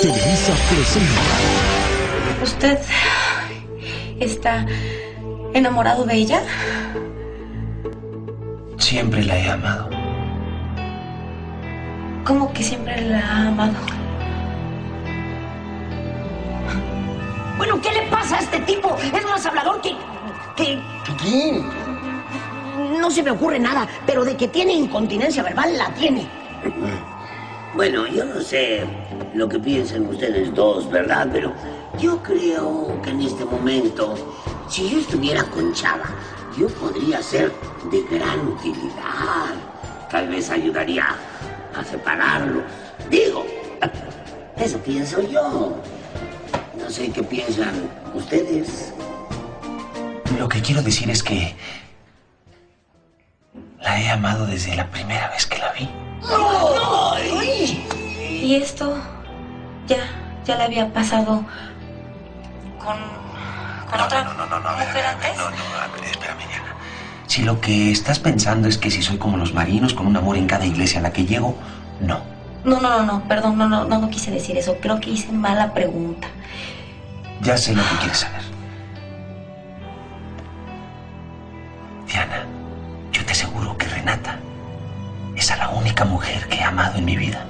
Televisa presenta. ¿Usted está enamorado de ella? Siempre la he amado. ¿Cómo que siempre la ha amado? Bueno, ¿qué le pasa a este tipo? Es más hablador que... que... ¿Quién? No se me ocurre nada, pero de que tiene incontinencia verbal, la tiene. Bueno, yo no sé lo que piensan ustedes dos, ¿verdad? Pero yo creo que en este momento, si yo estuviera con Chava, yo podría ser de gran utilidad. Tal vez ayudaría a separarlo. Digo, eso pienso yo. No sé qué piensan ustedes. Lo que quiero decir es que la he amado desde la primera vez que la vi. ¿Y esto ya, ya le había pasado con, con otra no, no, no, no, mujer antes? no, no, a ver, espérame, Diana. Si lo que estás pensando es que si soy como los marinos con un amor en cada iglesia a la que llego, no. No, no, no, no, perdón, no, no, no, no quise decir eso. Creo que hice mala pregunta. Ya sé lo que quieres saber. Diana, yo te aseguro que Renata a la única mujer que he amado en mi vida.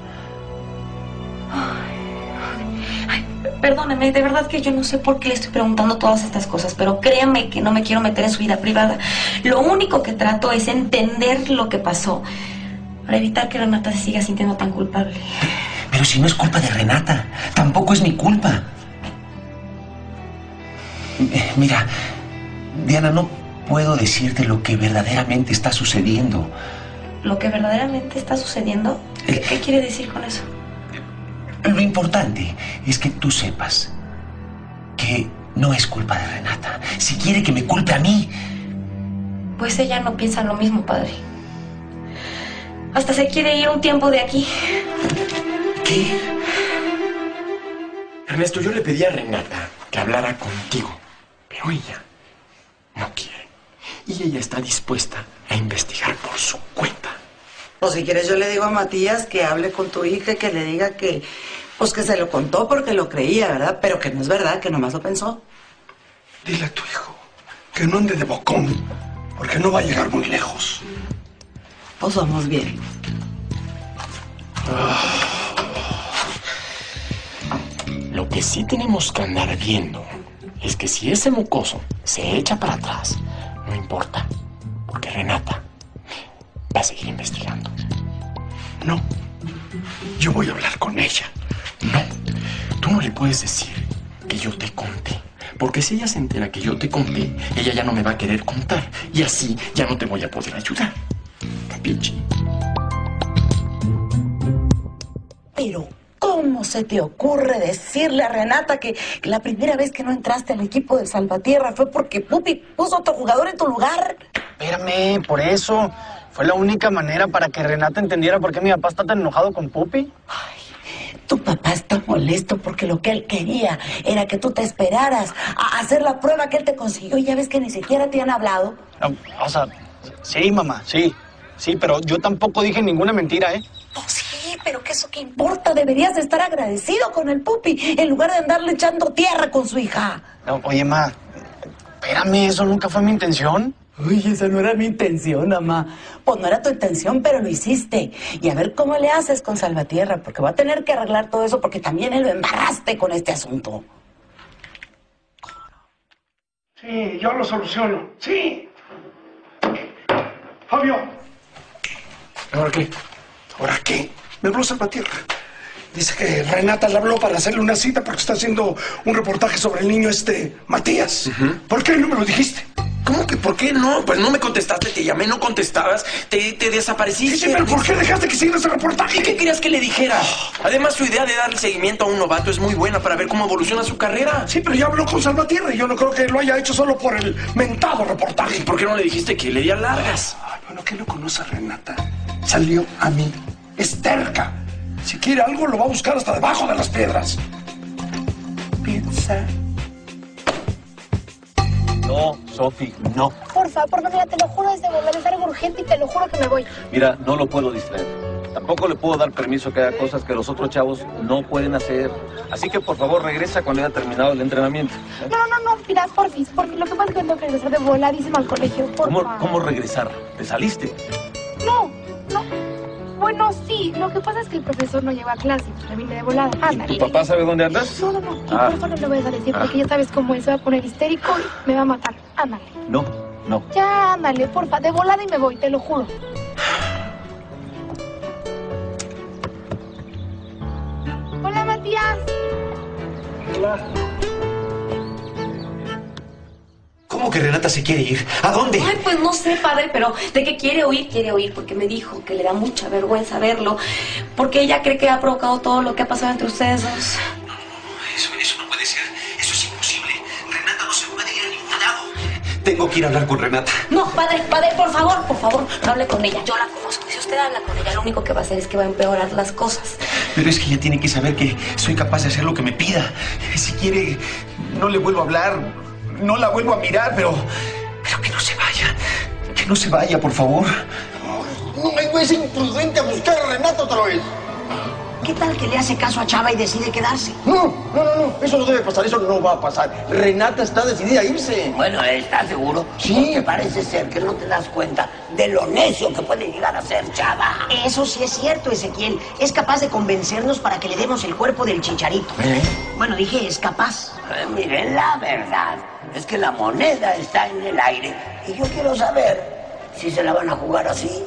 Ay, perdóneme, de verdad que yo no sé por qué le estoy preguntando todas estas cosas, pero créame que no me quiero meter en su vida privada. Lo único que trato es entender lo que pasó para evitar que Renata se siga sintiendo tan culpable. Pero si no es culpa de Renata, tampoco es mi culpa. Mira, Diana, no puedo decirte lo que verdaderamente está sucediendo. Lo que verdaderamente está sucediendo, ¿qué, qué quiere decir con eso? Lo importante es que tú sepas que no es culpa de Renata. Si quiere que me culpe a mí, Pues ella no piensa lo mismo, padre. Hasta se quiere ir un tiempo de aquí. ¿qué? Ernesto, yo le pedí a Renata que hablara contigo, pero ella no quiere. Y ella está dispuesta a investigar por su cuenta. O si quieres yo le digo a Matías que hable con tu hija y que le diga que, pues que se lo contó porque lo creía, ¿verdad? Pero que no es verdad, que nomás lo pensó. Dile a tu hijo que no ande de bocón, porque no va a llegar muy lejos. Pues vamos bien. Lo que sí tenemos que andar viendo es que si ese mocoso se echa para atrás, no importa, porque Renata a seguir investigando. No, yo voy a hablar con ella. No, tú no le puedes decir que yo te conté. Porque si ella se entera que yo te conté, ella ya no me va a querer contar. Y así ya no te voy a poder ayudar. Capichi. Pero, ¿cómo se te ocurre decirle a Renata que la primera vez que no entraste al equipo del Salvatierra fue porque Pupi puso otro jugador en tu lugar? Espérame, por eso. Fue la única manera para que Renata entendiera por qué mi papá está tan enojado con Pupi. Tu papá está molesto porque lo que él quería era que tú te esperaras a hacer la prueba que él te consiguió y ya ves que ni siquiera te han hablado. No, O sea, sí, mamá, sí. Sí, pero yo tampoco dije ninguna mentira, ¿eh? Oh, sí, pero que eso qué importa. Deberías de estar agradecido con el Pupi en lugar de andarle echando tierra con su hija. No, oye, ma, espérame, eso nunca fue mi intención. Uy, esa no era mi intención, mamá. Pues no era tu intención, pero lo hiciste. Y a ver cómo le haces con Salvatierra, porque va a tener que arreglar todo eso porque también él lo embarraste con este asunto. Sí, yo lo soluciono. Sí. Fabio, ¿Ahora qué? ¿ahora qué? Me habló Salvatierra. Dice que Renata le habló para hacerle una cita porque está haciendo un reportaje sobre el niño este, Matías. ¿Por qué no me lo dijiste? ¿Cómo que por qué no? Pues no me contestaste, te llamé, no contestabas, te, te Sí, desapareciste. sí, pero ¿por qué dejaste que siguiera ese reportaje? ¿Y qué querías que le dijera? Además, su idea de darle seguimiento a un novato es muy buena para ver cómo evoluciona su carrera. Sí, pero ya habló con Salvatierra y yo no creo que lo haya hecho solo por el mentado reportaje. ¿Y por qué no le dijiste que le diera largas? Ay, bueno, ¿qué no conoce a Renata? Salió a mí. Es terca. Si quiere algo, lo va a buscar hasta debajo de las piedras. Piensa. No, Sofi, no. Por favor, no, mira, te lo juro, es de verdad, es algo urgente y te lo juro que me voy. Mira, no lo puedo distraer. Tampoco le puedo dar permiso que haga cosas que los otros chavos no pueden hacer. Así que por favor regresa cuando haya terminado el entrenamiento. ¿eh? No, no, no, mira, porfis, porque lo que pasa es que tengo que regresar de voladísimo al colegio, por ¿Cómo, favor. ¿Cómo regresar? ¿Te saliste? No, no. Bueno, sí, lo que pasa es que el profesor no llegó a clase, pues me vine de volada. Ándale. ¿Tu papá sabe dónde andas? No, no, no, y Ah. por eso no le voy a decir, Ah. porque ya sabes cómo él se va a poner histérico y me va a matar. Ándale. No, no. Ya, ándale, porfa, de volada y me voy, te lo juro. Hola, Matías. ¿Cómo que Renata se quiere ir? ¿A dónde? Ay, pues no sé, padre, pero de qué quiere oír, quiere oír, porque me dijo que le da mucha vergüenza verlo, porque ella cree que ha provocado todo lo que ha pasado entre ustedes dos. Eso, eso no puede ser. Eso es imposible. Renata no se puede ir a ningún lado. Tengo que ir a hablar con Renata. No, padre, padre, por favor, por favor, no hable con ella. Yo la conozco. Si usted habla con ella, lo único que va a hacer es que va a empeorar las cosas. Pero es que ella tiene que saber que soy capaz de hacer lo que me pida. Si quiere, no le vuelvo a hablar, no la vuelvo a mirar, pero. Pero que no se vaya. Que no se vaya, por favor. No, es imprudente buscar a Renata otra vez. ¿Qué tal que le hace caso a Chava y decide quedarse? No, no, no, no, eso no debe pasar, eso no va a pasar. Renata está decidida a irse. Bueno, ¿estás seguro? Sí. Porque parece ser que no te das cuenta de lo necio que puede llegar a ser Chava. Eso sí es cierto, Ezequiel. Es capaz de convencernos para que le demos el cuerpo del chicharito. Bueno, dije, es capaz. Eh, miren, la verdad es que la moneda está en el aire y yo quiero saber si se la van a jugar así.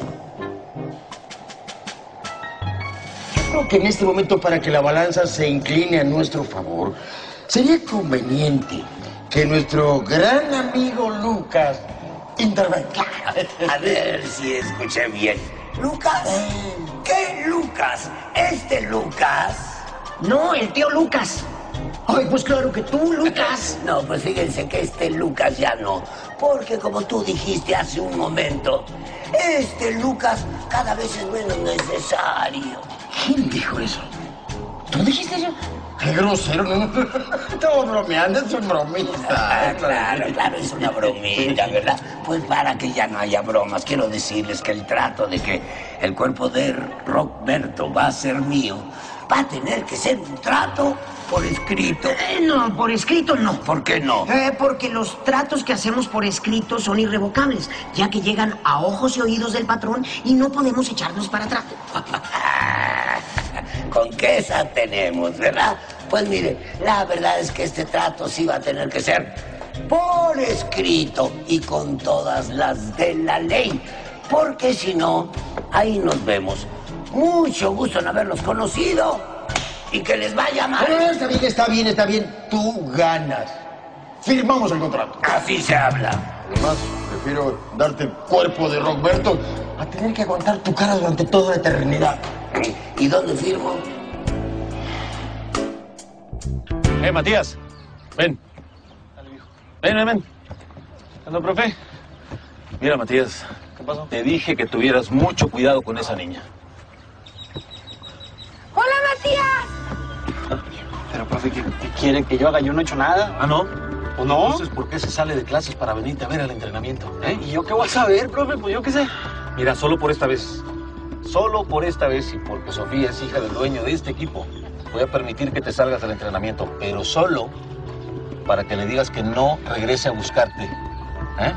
Yo creo que en este momento, para que la balanza se incline a nuestro favor, sería conveniente que nuestro gran amigo Lucas intervenga. A ver si escuché bien. ¿Lucas? ¿Qué Lucas? ¿Este Lucas? No, el tío Lucas. Ay, pues claro que tú, Lucas. No, pues fíjense que este Lucas ya no. Porque como tú dijiste hace un momento, este Lucas cada vez es menos necesario. ¿Quién dijo eso? ¿Tú dijiste eso? Qué grosero, no, estaba bromeando, es un bromista. Ah, claro, claro, es una bromita, ¿verdad? Pues para que ya no haya bromas, quiero decirles que el trato de que el cuerpo de Rockberto va a ser mío, va a tener que ser un trato por escrito. Eh, no, por escrito no. ¿Por qué no? Eh, porque los tratos que hacemos por escrito son irrevocables, ya que llegan a ojos y oídos del patrón y no podemos echarnos para atrás. Con que esa tenemos, ¿verdad? Pues mire, la verdad es que este trato sí va a tener que ser por escrito y con todas las de la ley. Porque si no, ahí nos vemos. Mucho gusto en haberlos conocido y que les vaya mal. Está bien, está bien, está bien. Tú ganas. Firmamos el contrato. Así se habla. Además, prefiero darte el cuerpo de Roberto a tener que aguantar tu cara durante toda la eternidad. ¿Y dónde firmo? Eh, Matías, ven. Ven, ven, ven. Ando, profe. Mira, Matías. ¿Qué pasó? Te dije que tuvieras mucho cuidado con esa niña. ¿Qué, qué quiere que yo haga? Yo no he hecho nada. ¿Ah, no? ¿O no? Entonces, ¿por qué se sale de clases para venirte a ver al entrenamiento? ¿Eh? ¿Y yo qué voy a saber, profe? Pues yo qué sé. Mira, solo por esta vez. Solo por esta vez y porque Sofía es hija del dueño de este equipo. Voy a permitir que te salgas del entrenamiento, pero solo para que le digas que no regrese a buscarte. ¿Eh?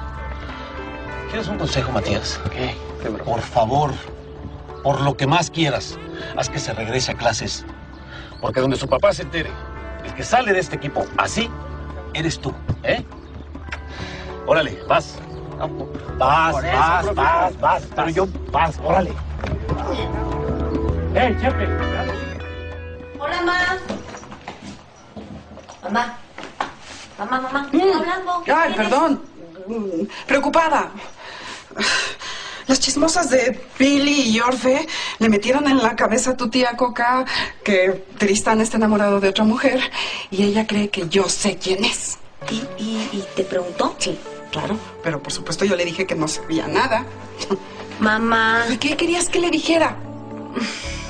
¿Quieres un consejo, Matías? ¿Qué? Por favor, por lo que más quieras, haz que se regrese a clases. Porque donde su papá se entere, el que sale de este equipo así, eres tú, ¿eh? Órale, vas. Vas, vas, profe. vas, vas. Pero vas. yo- Vas, órale. ¡Eh, Chepe! Hola, mamá. Mamá. Mamá, mamá, ¿me está hablando? ¿Qué Ay, perdón. Mm, Preocupada. Las chismosas de Billy y Orfe le metieron en la cabeza a tu tía Coca que Tristán está enamorado de otra mujer y ella cree que yo sé quién es. ¿Y, y, y te preguntó? Sí, claro. Pero por supuesto yo le dije que no sabía nada. Mamá. ¿Qué querías que le dijera?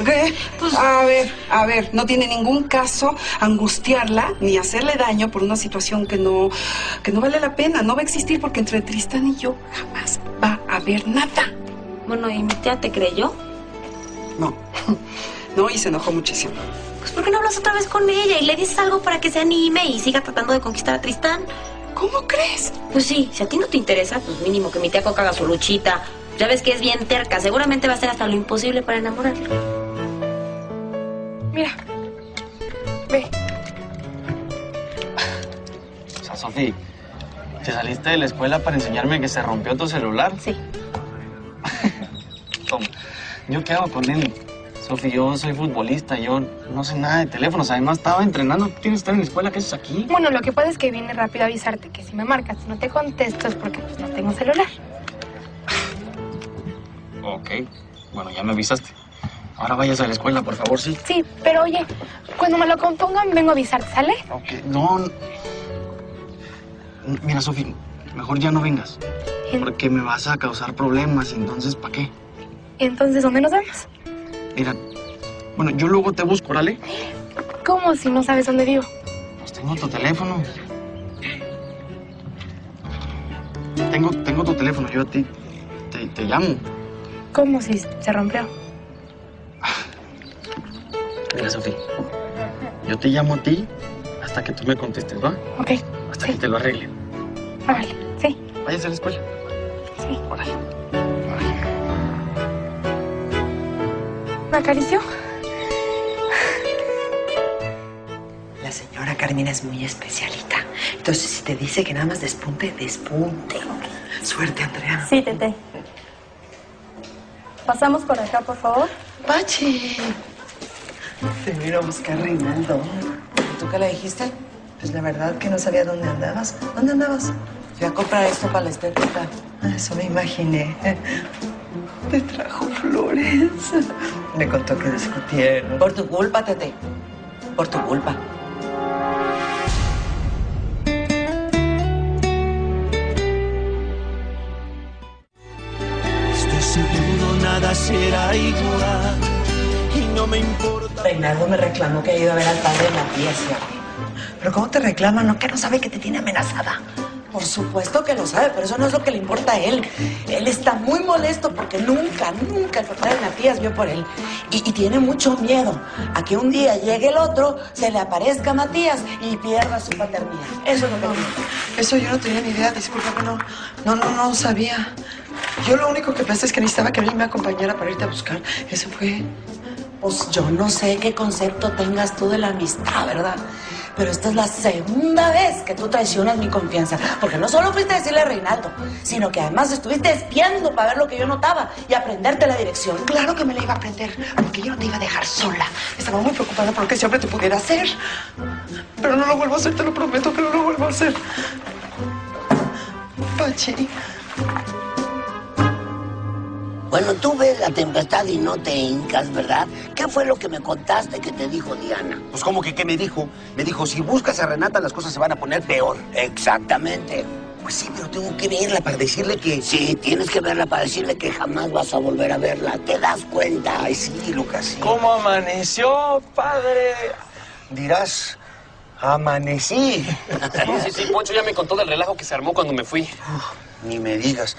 ¿Qué? a ver, a ver, no tiene ningún caso angustiarla ni hacerle daño por una situación que no, que no vale la pena, no va a existir porque entre Tristán y yo jamás va a haber nada. Bueno, ¿y mi tía te creyó? No. No, y se enojó muchísimo. Pues ¿por qué no hablas otra vez con ella y le dices algo para que se anime y siga tratando de conquistar a Tristán? ¿Cómo crees? Pues sí, si a ti no te interesa, pues mínimo que mi tía Coca haga su luchita. Ya ves que es bien terca, seguramente va a hacer hasta lo imposible para enamorarlo. Mira. Ve. O sea, Sofi, ¿te saliste de la escuela para enseñarme que se rompió tu celular? Sí. ¿Yo qué hago con él? Sofi, yo soy futbolista, yo no sé nada de teléfonos. Además, estaba entrenando. Tienes que estar en la escuela. ¿Qué haces aquí? Bueno, lo que pasa es que viene rápido a avisarte que si me marcas no te contesto es porque pues, no tengo celular. Ok. Bueno, ya me avisaste. Ahora vayas a la escuela, por favor, sí. Sí, pero oye, cuando me lo compongan vengo a avisarte, ¿sale? Ok, no. Mira, Sofi, mejor ya no vengas. Porque me vas a causar problemas entonces, ¿para qué? Entonces, ¿dónde nos vemos? Mira, bueno, yo luego te busco, ¿vale? ¿Cómo si no sabes dónde vivo? Pues tengo tu teléfono. Tengo, tengo tu teléfono, yo a ti te, te llamo. ¿Cómo si se rompió? Mira, Sofi, yo te llamo a ti hasta que tú me contestes, ¿va? Ok, Hasta que te lo arregle. órale, sí. Vayas a la escuela. Sí. Órale. ¿Me acarició? La señora Carmina es muy especialita. Entonces, si te dice que nada más despunte, despunte. Suerte, Andrea. Sí, Tete. Pasamos por acá, por favor. Pachi. Te vino a buscar Reinaldo. ¿Tú qué le dijiste? Pues la verdad que no sabía dónde andabas. ¿Dónde andabas? Fui a comprar esto para la estética. Ah, Eso me imaginé. Te trajo flores. Me contó que discutieron. Por tu culpa, Tete. Por tu culpa. Estoy seguro nada será igual y no me importa. Reinaldo me reclamó que ha ido a ver al padre Matías, fíjate. Pero ¿cómo te reclama? ¿No que no sabe que te tiene amenazada? Por supuesto que lo sabe, pero eso no es lo que le importa a él. Él está muy molesto porque nunca, nunca el papá de Matías vio por él. Y, y tiene mucho miedo a que un día llegue el otro, se le aparezca Matías y pierda su paternidad. Eso es lo que. Eso yo no tenía ni idea, discúlpame, no, no, no, no sabía. Yo lo único que pensé es que necesitaba que él me acompañara para irte a buscar. Eso fue. Pues yo no sé qué concepto tengas tú de la amistad, ¿verdad? Pero esta es la segunda vez que tú traicionas mi confianza. Porque no solo fuiste a decirle a Reinaldo, sino que además estuviste espiando para ver lo que yo notaba y aprenderte la dirección. Claro que me la iba a aprender, porque yo no te iba a dejar sola. Estaba muy preocupada por lo que hombre te pudiera hacer. Pero no lo vuelvo a hacer, te lo prometo que no lo vuelvo a hacer. Pachi. Bueno, tú ves la tempestad y no te hincas, ¿verdad? ¿Qué fue lo que me contaste que te dijo Diana? Pues como que, ¿qué me dijo? Me dijo, si buscas a Renata las cosas se van a poner peor. Exactamente. Pues sí, pero tengo que verla para decirle que... Sí, tienes que verla para decirle que jamás vas a volver a verla. ¿Te das cuenta? Ay, sí, Lucas, sí. ¿Cómo amaneció, padre? Dirás, amanecí. Sí, sí, sí, Poncho ya me contó del relajo que se armó cuando me fui. Ni me digas.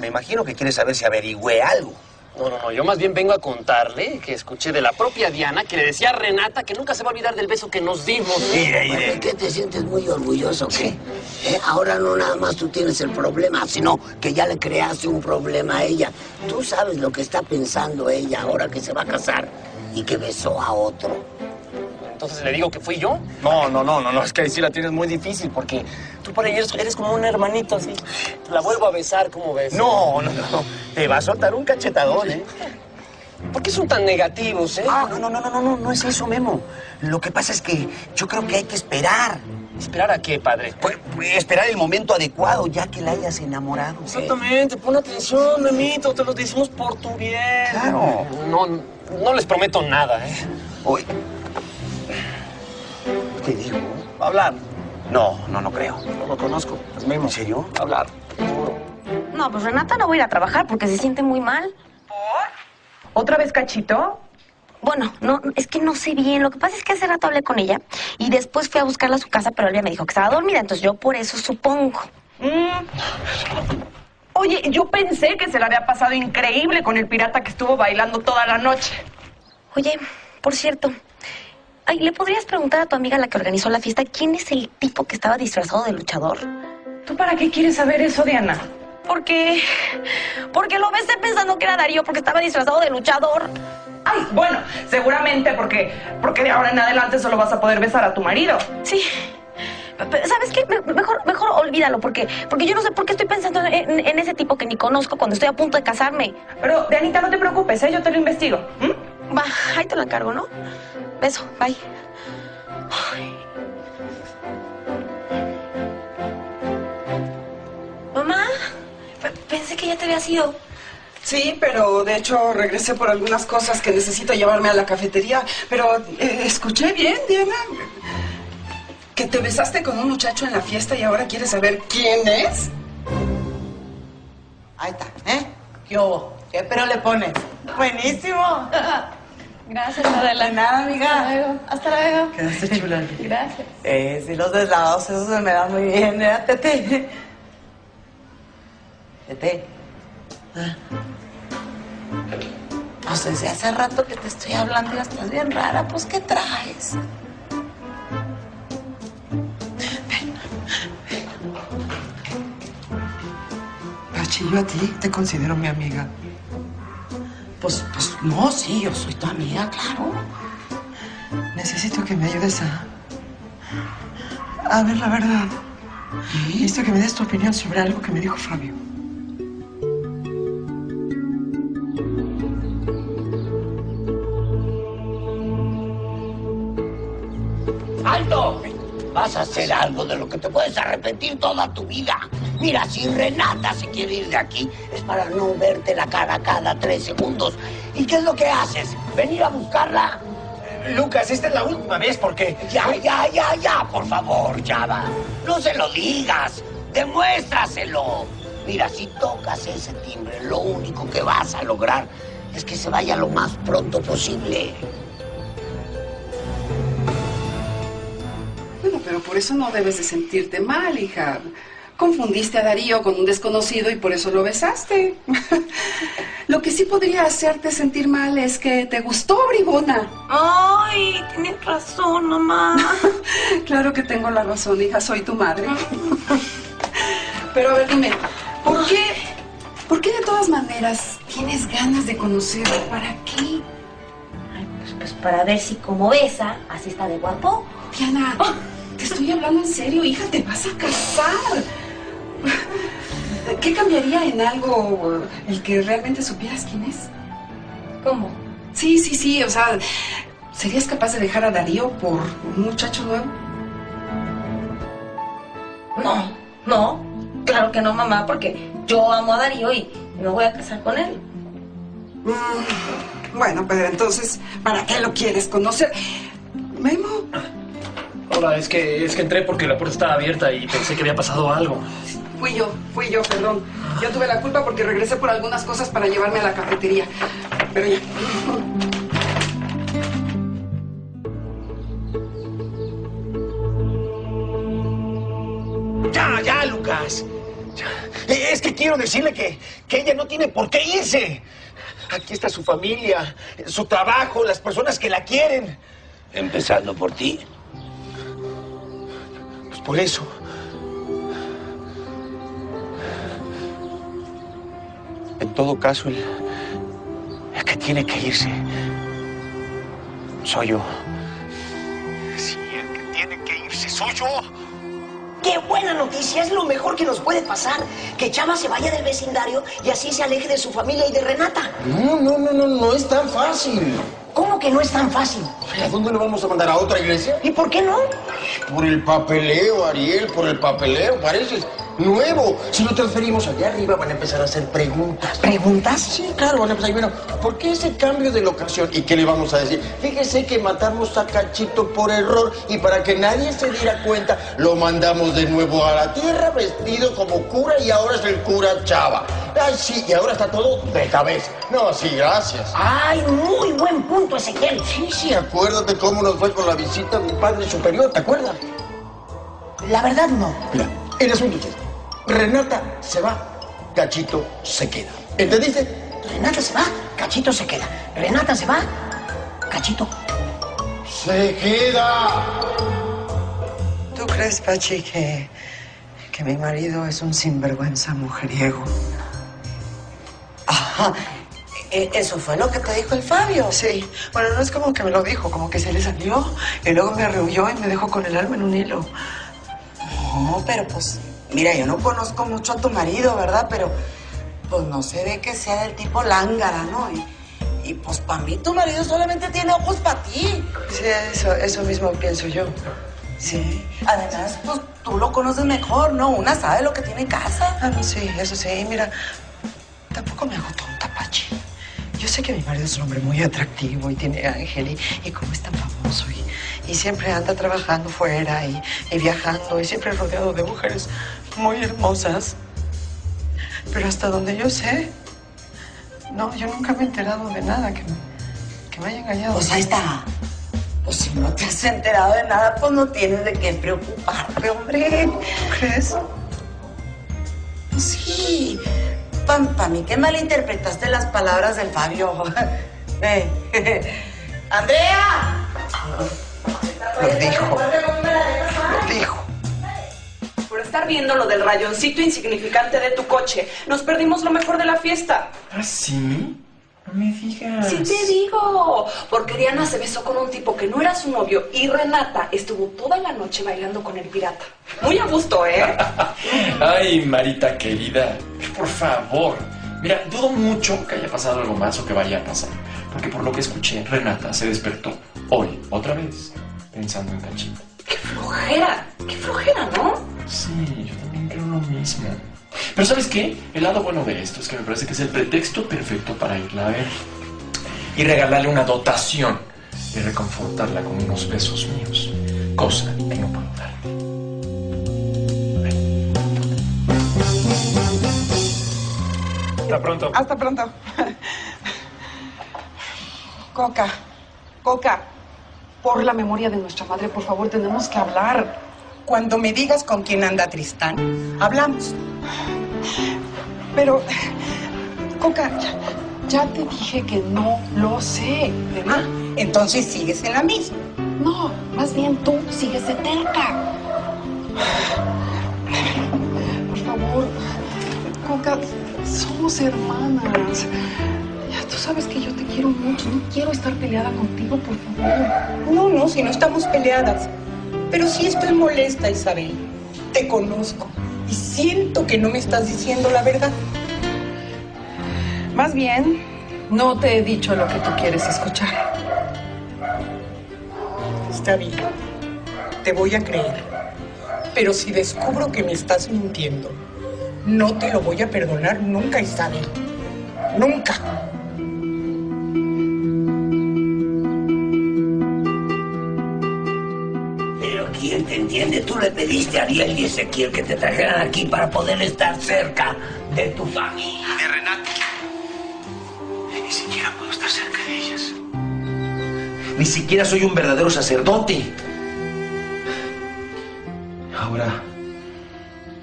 Me imagino que quieres saber si averigüé algo. No, no, no, yo más bien vengo a contarle que escuché de la propia Diana que le decía a Renata que nunca se va a olvidar del beso que nos dimos. ¿De qué te sientes muy orgulloso? ¿Qué? Eh, Ahora no nada más tú tienes el problema, sino que ya le creaste un problema a ella. Tú sabes lo que está pensando ella ahora que se va a casar y que besó a otro. Entonces le digo que fui yo. No, no, no, no, no, es que ahí sí la tienes muy difícil porque tú para ella eres, eres como un hermanito así. La vuelvo a besar, ¿cómo ves? No, no, no. Te va a soltar un cachetadón, ¿eh? ¿Por qué son tan negativos, eh? Ah, no, no, no, no, no, no, no es eso, Memo. Lo que pasa es que yo creo que hay que esperar. ¿Esperar a qué, padre? Pues, pues, esperar el momento adecuado, ya que la hayas enamorado. Exactamente, pon atención, Memito, te lo decimos por tu bien. Claro. No, no les prometo nada, ¿eh? Oye. ¿Qué digo? ¿Hablar? No, no, no creo. No lo conozco, es Memo. ¿En serio? Hablar. No, pues Renata no va a ir a trabajar porque se siente muy mal. ¿Otra vez cachito? Bueno, no, es que no sé bien. Lo que pasa es que hace rato hablé con ella y después fui a buscarla a su casa, pero ella me dijo que estaba dormida, entonces yo por eso supongo. Mm. Oye, yo pensé que se le había pasado increíble con el pirata que estuvo bailando toda la noche. Oye, por cierto, ay, ¿le podrías preguntar a tu amiga la que organizó la fiesta quién es el tipo que estaba disfrazado de luchador? ¿Tú para qué quieres saber eso, Diana? Porque. Porque lo besé pensando que era Darío porque estaba disfrazado de luchador. Ay, bueno, seguramente porque, porque de ahora en adelante solo vas a poder besar a tu marido. Sí. ¿Sabes qué? Me- Mejor, mejor olvídalo, porque, porque yo no sé por qué estoy pensando en, en ese tipo que ni conozco cuando estoy a punto de casarme. Pero, Dianita, no te preocupes, ¿eh? yo te lo investigo. Va, ahí te lo encargo, ¿no? Beso, bye. Ay. Mamá, pe- pensé que ya te habías ido. Sí, pero de hecho regresé por algunas cosas que necesito llevarme a la cafetería. Pero eh, escuché bien, Diana. Que te besaste con un muchacho en la fiesta y ahora quieres saber quién es. Ahí está, ¿eh? ¿Qué hubo? ¿Qué pero le pones? Buenísimo. Gracias, Adela. De nada, amiga. Hasta luego. Hasta luego. Quedaste chula. Gracias. Eh, sí, los deslados, eso se me da muy bien, ¿eh, Tete? Tete. Ah. Pues desde hace rato que te estoy hablando y ya estás bien rara, pues ¿qué traes? Pachi, yo a ti te considero mi amiga. Pues, pues, no, sí, yo soy tu amiga, claro. Necesito que me ayudes a. a ver la verdad. Necesito que me des tu opinión sobre algo que me dijo Fabio. ¡Alto! Vas a hacer algo de lo que te puedes arrepentir toda tu vida. Mira, si Renata se quiere ir de aquí, es para no verte la cara cada tres segundos. ¿Y qué es lo que haces? ¿Venir a buscarla? Lucas, esta es la última vez porque... Ya, ya, ya, ya, por favor, Chava. No se lo digas. Demuéstraselo. Mira, si tocas ese timbre, lo único que vas a lograr es que se vaya lo más pronto posible. Bueno, pero por eso no debes de sentirte mal, hija. Confundiste a Darío con un desconocido y por eso lo besaste. Lo que sí podría hacerte sentir mal es que te gustó, bribona. Ay, tienes razón, mamá. claro que tengo la razón, hija, soy tu madre. Pero a ver, dime, ¿por qué, por qué de todas maneras tienes ganas de conocerlo? ¿Para qué? Pues, pues para ver si como besa, así está de guapo. Diana, te estoy hablando en serio, hija, te vas a casar. ¿Qué cambiaría en algo el que realmente supieras quién es? ¿Cómo? Sí, sí, sí, o sea, ¿serías capaz de dejar a Darío por un muchacho nuevo? No, no, claro que no, mamá, porque yo amo a Darío y me voy a casar con él. Mm, bueno, pero entonces, ¿para qué lo quieres conocer? Memo, Hola, es que, es que entré porque la puerta estaba abierta y pensé que había pasado algo. Fui yo, fui yo, perdón. Yo tuve la culpa porque regresé por algunas cosas para llevarme a la cafetería. Pero ya. Ya, ya, Lucas. Es que quiero decirle que, que ella no tiene por qué irse. Aquí está su familia, su trabajo, las personas que la quieren. Empezando por ti. Pues por eso. En todo caso, el, el que tiene que irse soy yo. Sí, el que tiene que irse soy yo. ¡Qué buena noticia! Es lo mejor que nos puede pasar. Que Chava se vaya del vecindario y así se aleje de su familia y de Renata. No, no, no, no, no es tan fácil. ¿Cómo que no es tan fácil? ¿A dónde lo vamos a mandar? ¿A otra iglesia? ¿Y por qué no? Por el papeleo, Ariel, por el papeleo. Pareces nuevo. Si lo transferimos allá arriba van a empezar a hacer preguntas. ¿Preguntas? Sí, claro, van a empezar. Bueno, ¿por qué ese cambio de locación? ¿Y qué le vamos a decir? Fíjese que matamos a Cachito por error y para que nadie se diera cuenta, lo mandamos de nuevo a la tierra vestido como cura y ahora es el cura Chava. Ay, sí, y ahora está todo de cabeza. No, sí, gracias. ¡Ay, muy buen punto, Ezequiel! Sí, sí, acuérdate cómo nos fue con la visita del padre superior, ¿te acuerdas? La verdad, no. Mira, el asunto es este. Renata se va Cachito se queda. ¿Entendiste? Renata se va, Cachito se queda. Renata se va, Cachito. Se queda. ¿Tú crees, Pachi, que, que mi marido es un sinvergüenza mujeriego? Ajá. E- ¿Eso fue lo que te dijo el Fabio? Sí. Bueno, no es como que me lo dijo, como que se le salió y luego me arreulló y me dejó con el alma en un hilo. No, pero pues, mira, yo no conozco mucho a tu marido, ¿verdad? Pero pues no se ve que sea del tipo lángara, ¿no? Y, y, pues para mí tu marido solamente tiene ojos para ti. Sí, eso, eso mismo pienso yo. Sí. Además, pues tú lo conoces mejor, ¿no? Una sabe lo que tiene en casa. Ah, no, sí, eso sí. Mira, tampoco me hago tonta, Pachi. Yo sé que mi marido es un hombre muy atractivo y tiene ángel y, y como es tan famoso y, y siempre anda trabajando fuera y, y viajando y siempre rodeado de mujeres muy hermosas. Pero hasta donde yo sé, no, yo nunca me he enterado de nada que me, que me haya engañado. Pues ahí está. Pues si no te has enterado de nada, pues no tienes de qué preocuparte, hombre. ¿Crees? Pues sí. Para mí que malinterpretaste las palabras del Fabio. Eh, ¡Andrea! Lo dijo. Lo dijo. Estar viendo lo del rayoncito insignificante de tu coche, nos perdimos lo mejor de la fiesta. ¿Ah, sí? No me digas. Sí te digo, porque Diana se besó con un tipo que no era su novio y Renata estuvo toda la noche bailando con el pirata. Muy a gusto, ¿eh? Ay, Marita querida, por favor. Mira, dudo mucho que haya pasado algo más o que vaya a pasar. Porque por lo que escuché, Renata se despertó hoy, otra vez, pensando en Cachito. ¡Qué flojera! ¡Qué flojera, ¿no? Sí, yo también creo lo mismo. Pero ¿sabes qué? El lado bueno de esto es que me parece que es el pretexto perfecto para irla a ver. Y regalarle una dotación y reconfortarla con unos besos míos. Cosa que no puedo dar. Hasta pronto. Hasta pronto. Coca, Coca, por la memoria de nuestra madre, por favor, tenemos que hablar. Cuando me digas con quién anda Tristán, hablamos. Pero, Coca, ya, ya te dije que no lo sé. Ah, entonces sigues en la misma. No, más bien tú sigues de terca. Por favor, Coca, somos hermanas. Ya tú sabes que yo te quiero mucho. No quiero estar peleada contigo, por favor. No, no, si no estamos peleadas. Pero sí estoy molesta, Isabel. Te conozco y siento que no me estás diciendo la verdad. Más bien, no te he dicho lo que tú quieres escuchar. Está bien. Te voy a creer. Pero si descubro que me estás mintiendo, no te lo voy a perdonar nunca, Isabel. Nunca. Entiende? Tú le pediste a Ariel y Ezequiel que te trajeran aquí para poder estar cerca de tu familia. De Renata. Ni siquiera puedo estar cerca de ellas. Ni siquiera soy un verdadero sacerdote. Ahora,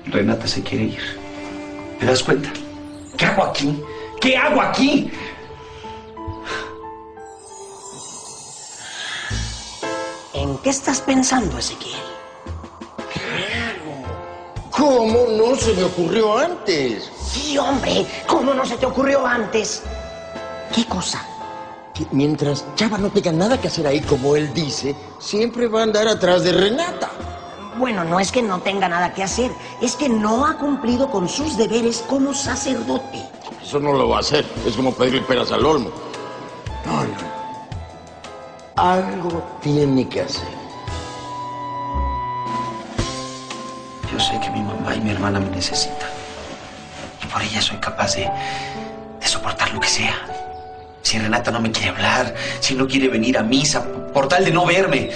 Renata se quiere ir. ¿Te das cuenta? ¿Qué hago aquí? ¿Qué hago aquí? ¿En qué estás pensando, Ezequiel? ¿Cómo no se me ocurrió antes? Sí, hombre, ¿cómo no se te ocurrió antes? ¿Qué cosa? Que mientras Chava no tenga nada que hacer ahí, como él dice, siempre va a andar atrás de Renata. Bueno, no es que no tenga nada que hacer, es que no ha cumplido con sus deberes como sacerdote. Eso no lo va a hacer. Es como pedirle peras al olmo. No, no. Algo tiene que hacer. Y mi hermana me necesitan. Y por ella soy capaz de, de soportar lo que sea. Si Renata no me quiere hablar, si no quiere venir a misa, por tal de no verme.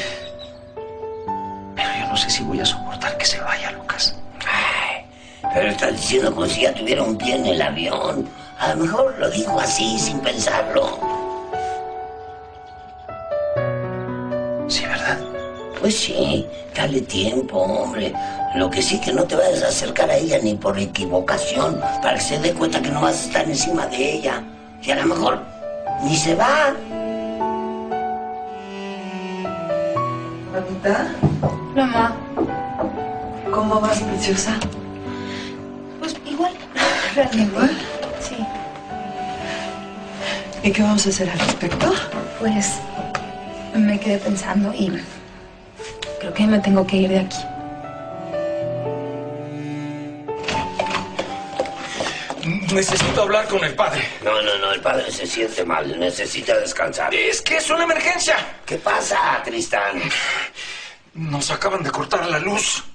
Pero yo no sé si voy a soportar que se vaya, Lucas. Pero estás diciendo como si ya tuviera un pie en el avión. A lo mejor lo dijo así, sin pensarlo. Pues sí, dale tiempo, hombre. Lo que sí que no te vayas a acercar a ella ni por equivocación, para que se dé cuenta que no vas a estar encima de ella. Y a lo mejor ni se va. Mamita, Mamá, ¿cómo vas, preciosa? pues igual, realmente. Sí. ¿Y qué vamos a hacer al respecto? Pues me quedé pensando y que me tengo que ir de aquí. Necesito hablar con el padre. No, no, no, el padre se siente mal, necesita descansar. Es que es una emergencia. ¿Qué pasa, Tristán? Nos acaban de cortar la luz.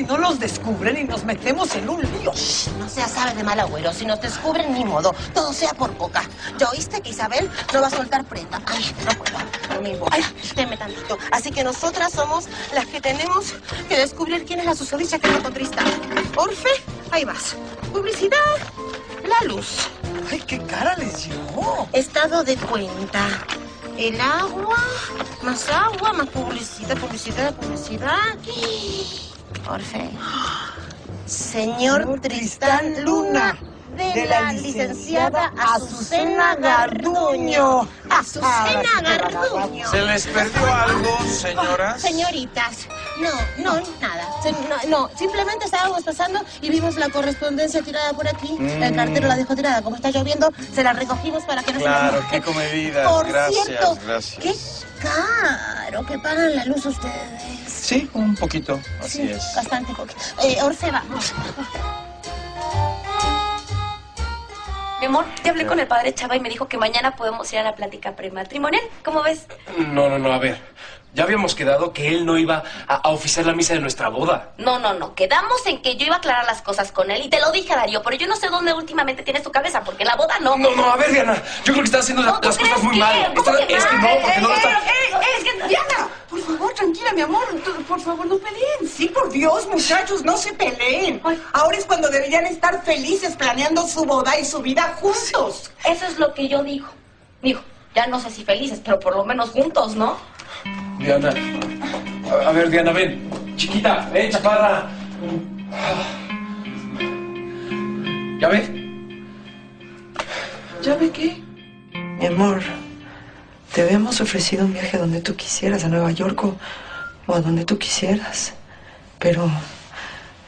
Si no los descubren y nos metemos en un lío. No seas sabe de mal agüero. Si nos descubren, ni modo. Todo sea por coca. ¿Ya oíste que Isabel no va a soltar preta? Ay, no puedo. No me importa. Deme tantito. Así que nosotras somos las que tenemos que descubrir quién es la susodicha que está con Tristán. Orfe, ahí vas. Publicidad, la luz. Ay, qué cara les llevó. Estado de cuenta. El agua, más agua, más publicidad, publicidad, publicidad. Orfe. Señor Tristán Luna, de la licenciada Azucena Garduño. Azucena Garduño. ¿Se les perdió algo, señoras? Señoritas, no, no, nada. Se- no, no, simplemente estábamos pasando y vimos la correspondencia tirada por aquí. Mm. El cartero la dejó tirada. Como está lloviendo, se la recogimos para que no se la Claro, qué comedidas. Por gracias, cierto, gracias. qué caro que pagan la luz ustedes. Sí, un poquito. Así es. Bastante poquito. Eh, vamos. Mi amor, te hablé con el padre Chava y me dijo que mañana podemos ir a la plática prematrimonial. ¿Cómo ves? No, no, no, a ver. Ya habíamos quedado que él no iba a, a oficiar la misa de nuestra boda. No, no, no. Quedamos en que yo iba a aclarar las cosas con él y te lo dije, Darío, pero yo no sé dónde últimamente tienes tu cabeza, porque la boda no. No, no, a ver, Diana. Yo creo que estás haciendo la- ¿tú las cosas crees muy mal. ¿Cómo Estás- que es que no, porque no lo está. Es que, Diana, por favor, tranquila, mi amor. Por favor, no peleen. Sí, por Dios, muchachos, no se peleen. Ahora es cuando deberían estar felices planeando su boda y su vida juntos. Eso es lo que yo digo. Digo, ya no sé si felices, pero por lo menos juntos, ¿no? Diana. A, ver, Diana, ven. Chiquita, ven, chaparra. ¿Ya ves? ¿Ya ve qué? Mi amor, te habíamos ofrecido un viaje donde tú quisieras, a Nueva York o, o a donde tú quisieras. Pero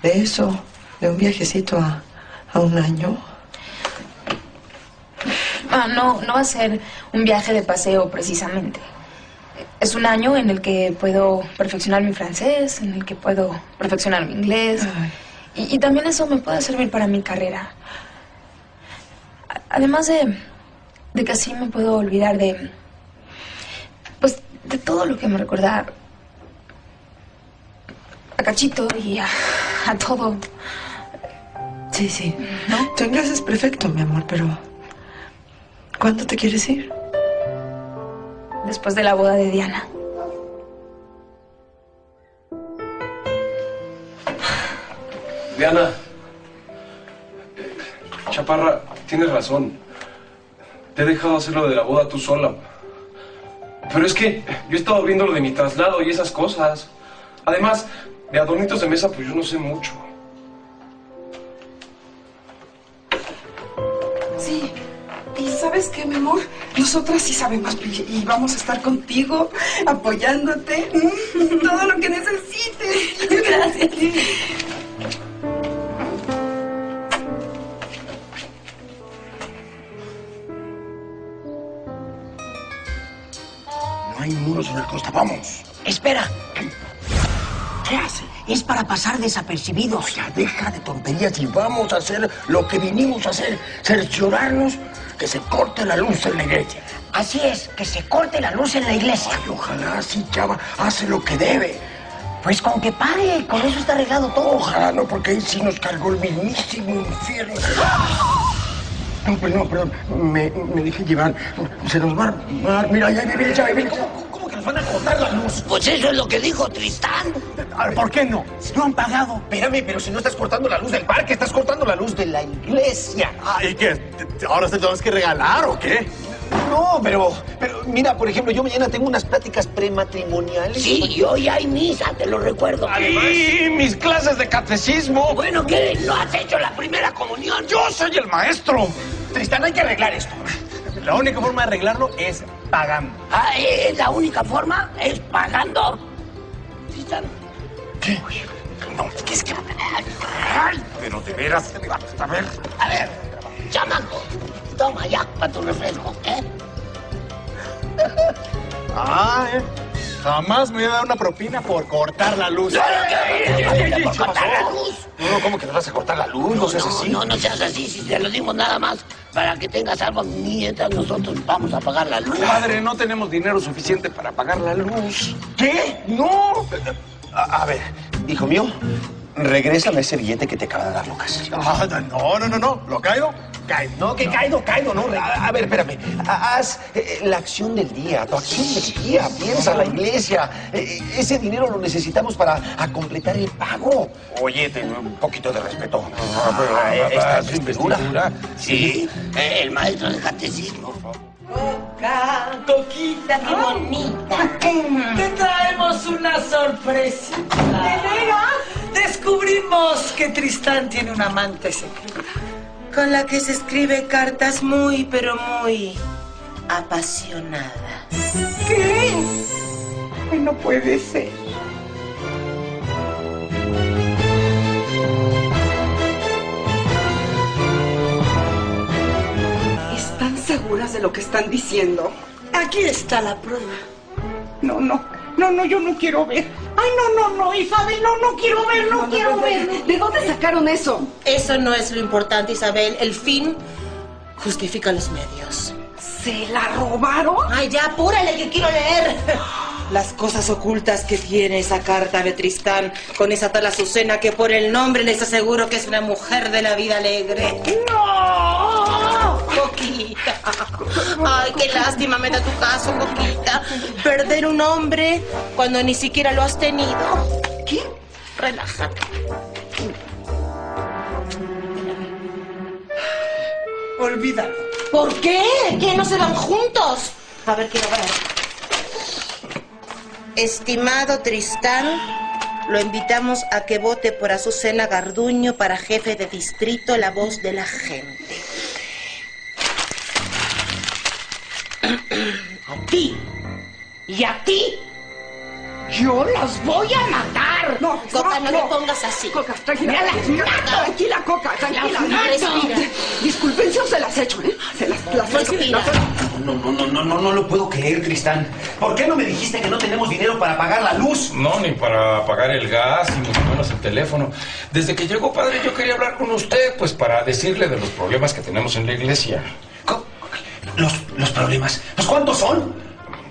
de eso, de un viajecito a, a un año, Ah, no, no va a ser un viaje de paseo precisamente. Es un año en el que puedo perfeccionar mi francés, en el que puedo perfeccionar mi inglés. Y, y también eso me puede servir para mi carrera. Además de, de que así me puedo olvidar de... Pues de todo lo que me recuerda a Cachito y a, a todo. Sí, sí. Tu inglés es perfecto, mi amor, pero ¿cuándo te quieres ir? Después de la boda de Diana. Diana. Chaparra, tienes razón. Te he dejado hacer lo de la boda tú sola. Pero es que yo he estado viendo lo de mi traslado y esas cosas. Además, de adornitos de mesa, pues yo no sé mucho. Sí. Y sabes qué, mi amor, nosotras sí sabemos y y vamos a estar contigo, apoyándote, mm, todo lo que necesites. Gracias. No hay muros en la costa, vamos. Espera. ¿Qué hace? Es para pasar desapercibidos. Ya deja de tonterías y vamos a hacer lo que vinimos a hacer. Cerciorarnos que se corte la luz en la iglesia. Así es, que se corte la luz en la iglesia. Ay, ojalá sí, chava, hace lo que debe. Pues con que pague, con eso está arreglado todo. Ojalá no, porque ahí sí nos cargó el mismísimo infierno. No, pues no, perdón, me, me dejé llevar. Se nos va a armar. Mira, ya viene, chava, viene. ¿Cómo, cómo que nos van a cortar la luz? Pues eso es lo que dijo Tristán. A ver, ¿por qué no? No han pagado. Espérame, pero si no estás cortando la luz del parque, estás cortando la luz de la iglesia. Ah, ¿y qué? ¿Te- te- ¿Ahora te tenemos que regalar o qué? No, pero, pero mira, por ejemplo, yo mañana tengo unas pláticas prematrimoniales. Sí, y hoy hay misa, te lo recuerdo. ¡Ay, mis clases de catecismo! Bueno, ¿qué? ¿No has hecho la primera comunión? ¡Yo soy el maestro! Tristán, hay que arreglar esto. La única forma de arreglarlo es pagando. Ah, ¿es la única forma? ¿Es pagando? ¿Qué? No, ¿qué es que...? Ay, pero de veras, a ver... A ver, chamaco, toma ya para tu refresco, ¿eh? Ah, eh. Jamás me voy a dar una propina por cortar la luz. ¿Por cortar la luz? No, ¿cómo que te vas a cortar la luz? No, seas así. No, no seas así, si te lo dimos nada más para que tengas algo mientras nosotros vamos a pagar la luz. Padre, no tenemos dinero suficiente para pagar la luz. ¿Qué? No. A, a ver, hijo mío, regrésame ese billete que te acaba de dar Lucas. Ah, no, no, no, no. ¿Lo caído? Caído. No, que caído, caído, no. A, a ver, espérame. Ha- Haz eh, la acción del día, tu acción del día. Piensa la iglesia. Eh, ese dinero lo necesitamos para a completar el pago. Oye, ten un poquito de respeto. Ah, esta es investidura. Sí, eh, el maestro de catecismo. Coca, Coquita, qué bonita. Te traemos una sorpresita. ¿De veras? Descubrimos que Tristán tiene una amante secreta. Con la que se escribe cartas muy, pero muy apasionadas. ¿Qué? Ay, no puede ser. ¿Están seguras de lo que están diciendo? Aquí está la prueba. No, no, no, no, yo no quiero ver. Ay, no, no, no, Isabel, no, no quiero ver, no, quiero ver. ¿De dónde sacaron eso? Eso no es lo importante, Isabel. El fin justifica los medios. ¿Se la robaron? Ay, ya, apúrale que quiero leer. Las cosas ocultas que tiene esa carta de Tristán con esa tal Azucena que por el nombre les aseguro que es una mujer de la vida alegre. ¡No! Coquita. Ay, qué lástima me da tu caso, Coquita. Perder un hombre cuando ni siquiera lo has tenido. ¿Qué? Relájate. Olvídalo. ¿Por qué? ¿Qué no se van juntos? A ver, quiero ver. Estimado Tristán, lo invitamos a que vote por Azucena Garduño para jefe de distrito La Voz de la Gente. A ti. Y a ti. Yo los voy a matar. No, Coca, no, no. le pongas así. Coca, tranquila. Las mato. Tranquila, Coca, tranquila. Las mato. Respira. Disculpen si se las he hecho, ¿eh? Se las, las Respira. las- No, no, no, no, no, no lo puedo creer, Tristán. ¿Por qué no me dijiste que no tenemos dinero para pagar la luz? No, ni para pagar el gas, ni mucho menos el teléfono. Desde que llegó padre, yo quería hablar con usted, pues para decirle de los problemas que tenemos en la iglesia. Los, los problemas. ¿Los cuántos son?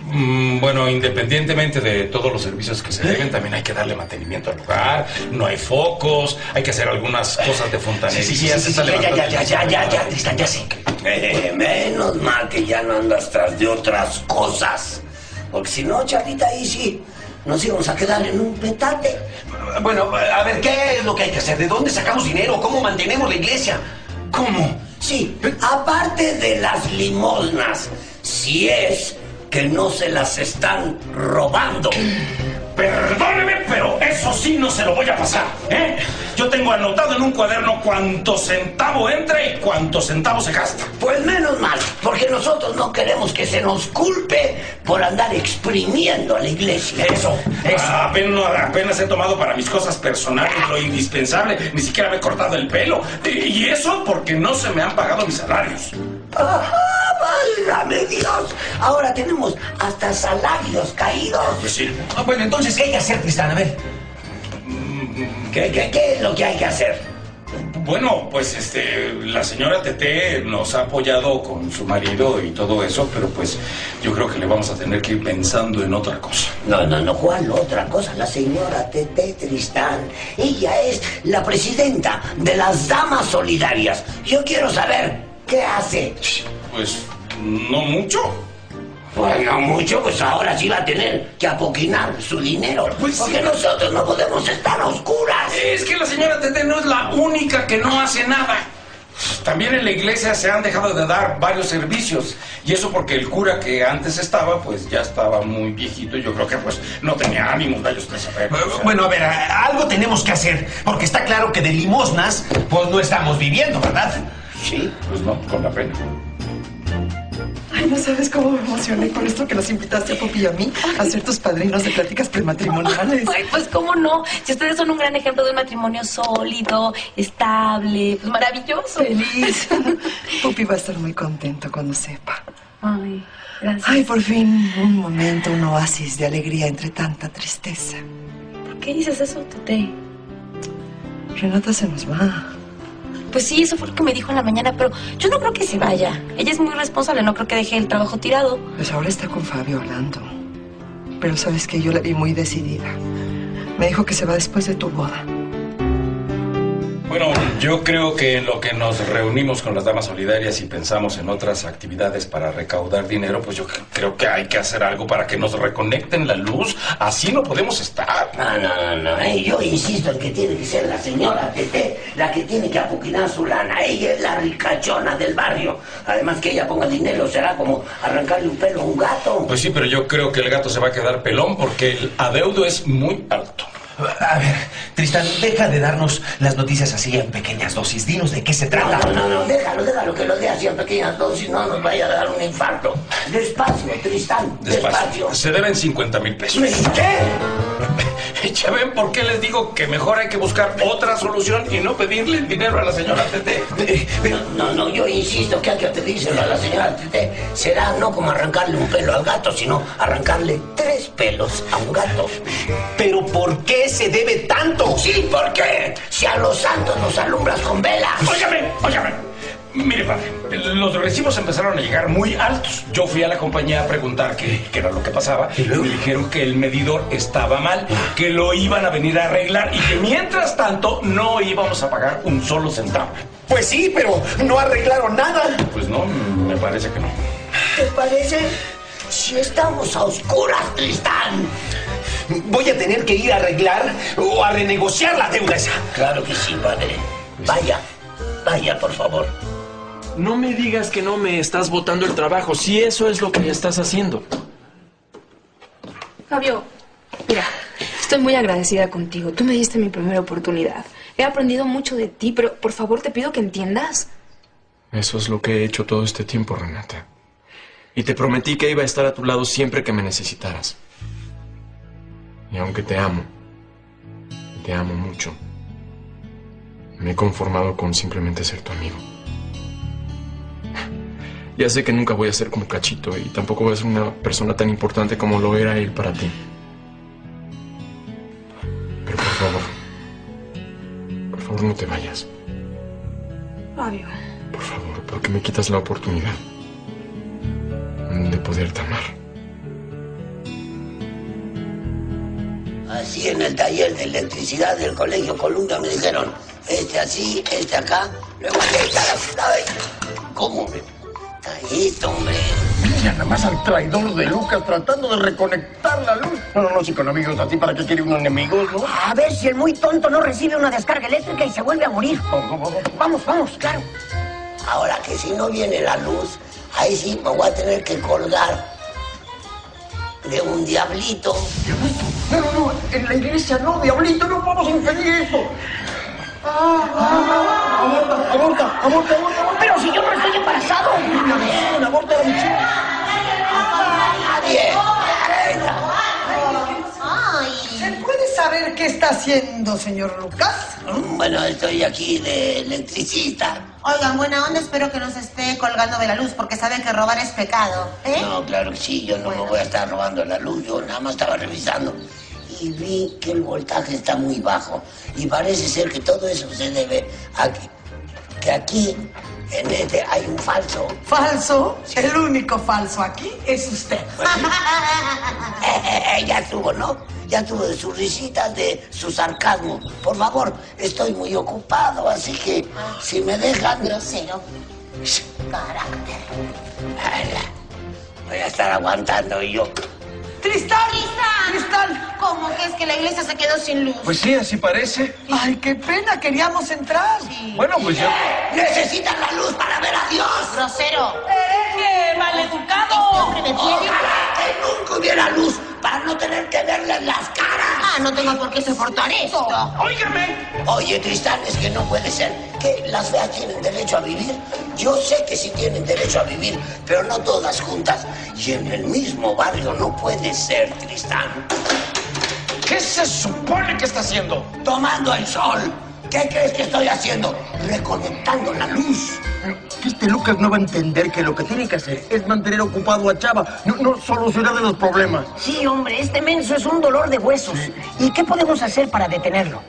Mm, Bueno, independientemente de todos los servicios que se deben, también hay que darle mantenimiento al lugar. No hay focos, hay que hacer algunas cosas de fontanería. Sí, sí, sí, se sí, está sí, ya, ya, levantando ya, ya, ya, ya, sistema. ya, sé. Eh, menos mal que ya no andas tras de otras cosas. Porque si no, chavita, ahí sí nos íbamos a quedar en un petate. Bueno, a ver, ¿qué es lo que hay que hacer? ¿De dónde sacamos dinero? ¿Cómo mantenemos la iglesia? ¿Cómo? Sí, aparte de las limosnas, si es que no se las están robando. Perdóneme, pero eso sí no se lo voy a pasar, ¿eh? Yo tengo anotado en un cuaderno cuánto centavo entra y cuánto centavo se gasta. Pues menos mal, porque nosotros no queremos que se nos culpe por andar exprimiendo a la iglesia. Eso, eso. apenas, apenas he tomado para mis cosas personales lo indispensable. Ni siquiera me he cortado el pelo. Y eso porque no se me han pagado mis salarios. ¡Ajá! ¡Válgame Dios! Ahora tenemos hasta salarios caídos. Pues sí. Ah, bueno, entonces, ¿qué hay que hacer, Tristán? A ver. ¿Qué, qué, qué es lo que hay que hacer? Bueno, pues este, la señora Tete nos ha apoyado con su marido y todo eso, pero pues yo creo que le vamos a tener que ir pensando en otra cosa. No, no, no, ¿cuál otra cosa? La señora Tete Tristán. Ella es la presidenta de las Damas Solidarias. Yo quiero saber qué hace. Pues no mucho. Pues no mucho, pues ahora sí va a tener que apoquinar su dinero. Pues sí. porque nosotros no podemos estar a oscuras. Es que la señora Tete no es la única que no hace nada. también en la iglesia se han dejado de dar varios servicios. Y eso porque el cura que antes estaba, pues ya estaba muy viejito y yo creo que pues no tenía ánimos, saber. o sea. Bueno, a ver, algo tenemos que hacer, porque está claro que de limosnas, pues no estamos viviendo, ¿verdad? Sí, pues no, con la pena. Ay, no sabes cómo me emocioné con esto que nos invitaste a Popi y a mí a ser tus padrinos de pláticas prematrimoniales. Ay, pues cómo no. Si ustedes son un gran ejemplo de un matrimonio sólido, estable, pues maravilloso. Feliz. Popi va a estar muy contento cuando sepa. Ay, gracias. Ay, por fin, un momento, un oasis de alegría entre tanta tristeza. ¿Por qué dices eso, Tete? Renata se nos va. Pues sí, eso fue lo que me dijo en la mañana, pero yo no creo que se vaya. Ella es muy responsable, no creo que deje el trabajo tirado. Pues ahora está con Fabio hablando. Pero sabes que yo la vi muy decidida. Me dijo que se va después de tu boda. Bueno, yo creo que en lo que nos reunimos con las damas solidarias y pensamos en otras actividades para recaudar dinero, pues yo creo que hay que hacer algo para que nos reconecten la luz. Así no podemos estar. No, no, no, no. eh, Yo insisto en que tiene que ser la señora Tete la que tiene que apoquinar su lana. Ella es la ricachona del barrio. Además que ella ponga dinero será como arrancarle un pelo a un gato. Pues sí, pero yo creo que el gato se va a quedar pelón porque el adeudo es muy alto. A ver, Tristan, deja de darnos las noticias así en pequeñas dosis. Dinos de qué se trata. No, no, no, déjalo, déjalo que lo dé así en pequeñas dosis, no nos vaya a dar un infarto. Despacio, Tristán, despacio. Se deben 50 mil pesos. ¿Qué? ¿Ya ven por qué les digo que mejor hay que buscar otra solución y no pedirle el dinero a la señora Tete? No, no, yo insisto que hay que pedírselo a la señora Tete. Será no como arrancarle un pelo al gato, sino arrancarle tres pelos a un gato. ¿Pero por qué se debe tanto? Sí, porque si a los santos los alumbras con velas. Óigame, óigame. Mire, padre, los recibos empezaron a llegar muy altos. Yo fui a la compañía a preguntar qué, qué era lo que pasaba y me dijeron que el medidor estaba mal, que lo iban a venir a arreglar y que mientras tanto no íbamos a pagar un solo centavo. Pues sí, pero no arreglaron nada. Pues no, me parece que no. ¿Te parece? Si estamos a oscuras, Tristán. Voy a tener que ir a arreglar o a renegociar la deuda esa. Claro que sí, padre. Vaya, vaya, por favor. No me digas que no me estás botando el trabajo, si eso es lo que estás haciendo. Fabio, mira, estoy muy agradecida contigo. Tú me diste mi primera oportunidad. He aprendido mucho de ti, pero por favor te pido que entiendas. Eso es lo que he hecho todo este tiempo, Renata. Y te prometí que iba a estar a tu lado siempre que me necesitaras. Y aunque te amo, te amo mucho, me he conformado con simplemente ser tu amigo. Ya sé que nunca voy a ser como Cachito y tampoco voy a ser una persona tan importante como lo era él para ti. Pero por favor, por favor no te vayas. Fabio. Por favor, porque me quitas la oportunidad de poderte amar. Así en el taller de electricidad del Colegio Columbia me dijeron, este así, este acá, luego aquí está la ciudad. ¿Cómo? Ahí está, hombre. Mira nada más al traidor de Lucas tratando de reconectar la luz. No, no, no, si con amigos así, ¿para qué quiere uno enemigos, no? A ver si el muy tonto no recibe una descarga eléctrica y se vuelve a morir. Vamos, vamos, claro. Ahora que si no viene la luz, ahí sí me voy a tener que colgar de un diablito. No, no, no, en la iglesia no, diablito, no podemos impedir eso. Ah, aborta, aborta, aborta, aborta, aborta. Pero si yo no estoy embarazado. Bien, aborta la bichita. ¿Se puede saber qué está haciendo, señor Lucas? Bueno, estoy aquí de electricista. Oigan, buena onda, espero que no se esté colgando de la luz, porque saben que robar es pecado. ¿eh? No, claro que sí, yo no me voy a estar robando la luz, yo nada más estaba revisando. Y vi que el voltaje está muy bajo. Y parece ser que todo eso se debe a que, que aquí, hay un falso. ¿Falso? El único falso aquí es usted. Eh, ya estuvo, ¿no? Ya estuvo de sus risitas, de su sarcasmo. Por favor, estoy muy ocupado, así que si me dejan... Grosero. Carácter. Voy a estar aguantando y yo... ¡Tristán! ¡Tristán! tal? ¿Cómo que es que la iglesia se quedó sin luz? Pues sí, así parece. Ay, qué pena, queríamos entrar. Bueno, pues yo... Necesitan la luz para ver a Dios. Grosero. ¡Hereje, maleducado! Este hombre me tiene... Que nunca hubiera luz para no tener que verles las caras. Ah, no tengo por qué soportar esto. Óigame. Oye, Tristán, es que no puede ser que las feas tienen derecho a vivir. Yo sé que sí tienen derecho a vivir, pero no todas juntas. Y en el mismo barrio no puede ser, Tristán. ¿Qué se supone que está haciendo? Tomando el sol. ¿Qué crees que estoy haciendo? Reconectando la luz. Este Lucas no va a entender que lo que tiene que hacer es mantener ocupado a Chava, no, no solucionar los problemas. Sí, hombre, este menso es un dolor de huesos. ¿Y qué podemos hacer para detenerlo?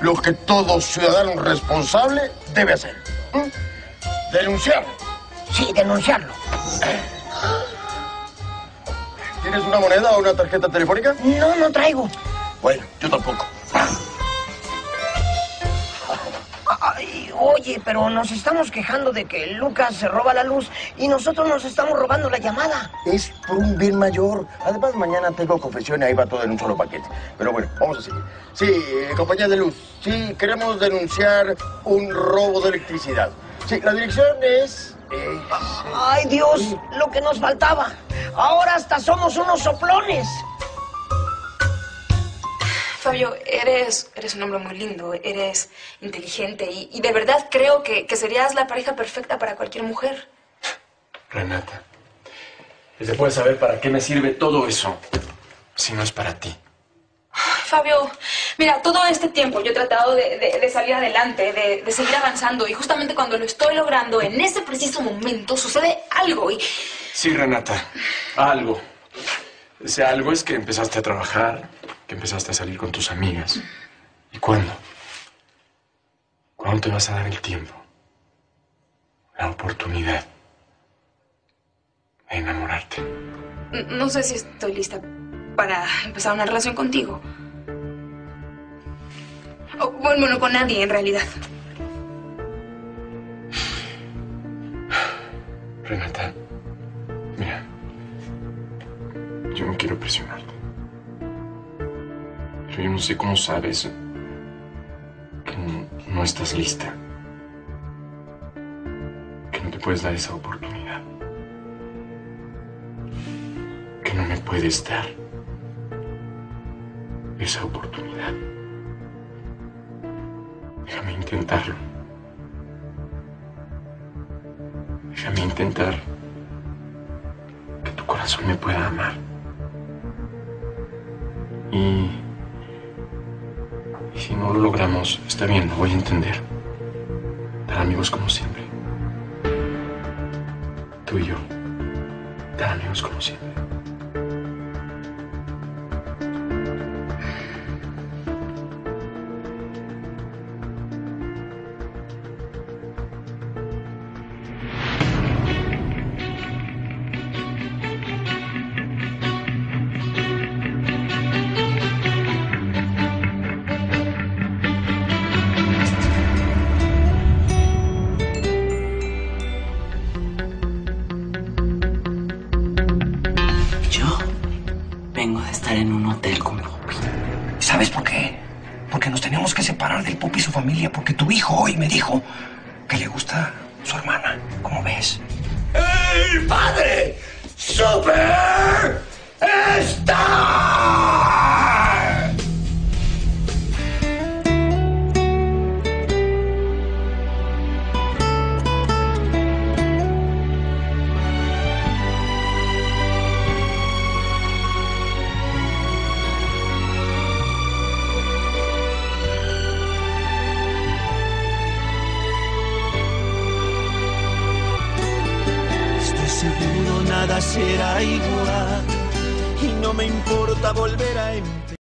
Lo que todo ciudadano responsable debe hacer. ¿m? Denunciar. Sí, denunciarlo. ¿Tienes una moneda o una tarjeta telefónica? No, no traigo. Bueno, yo tampoco. Ay, oye, pero nos estamos quejando de que Lucas se roba la luz y nosotros nos estamos robando la llamada. Es por un bien mayor. Además, mañana tengo confesión y ahí va todo en un solo paquete. Pero bueno, vamos a seguir. Sí, eh, compañía de luz. Sí, queremos denunciar un robo de electricidad. Sí, la dirección es... eh, Ay, Dios, lo que nos faltaba. Ahora hasta somos unos soplones. Fabio, eres, eres un hombre muy lindo, eres inteligente y, y de verdad creo que, que serías la pareja perfecta para cualquier mujer. Renata, ¿y se puede saber para qué me sirve todo eso si no es para ti? Ay, Fabio, mira, todo este tiempo yo he tratado de, de- de salir adelante, de, de seguir avanzando y justamente cuando lo estoy logrando, en ese preciso momento sucede algo y Sí, Renata, algo. Ese algo es que empezaste a trabajar, que empezaste a salir con tus amigas. ¿Y cuándo? ¿Cuándo te vas a dar el tiempo? La oportunidad de enamorarte. no sé si estoy lista para empezar una relación contigo. O, bueno, bueno, con nadie en realidad. Renata, mira, yo no quiero presionarte. Yo no sé cómo sabes que no estás lista. Que no te puedes dar esa oportunidad. Que no me puedes dar esa oportunidad. Déjame intentarlo. Déjame intentar que tu corazón me pueda amar. Y si no lo logramos, está bien, lo voy a entender. Tan amigos como siempre. Tú y yo. Tan amigos como siempre.